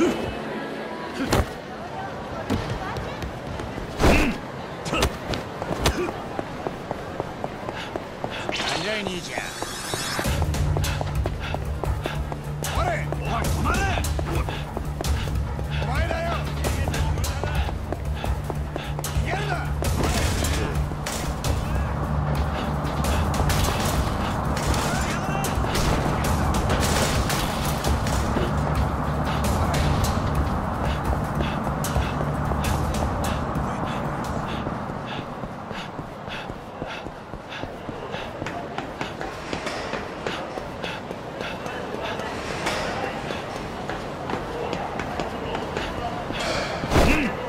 じゃい兄ちゃん。Hmm.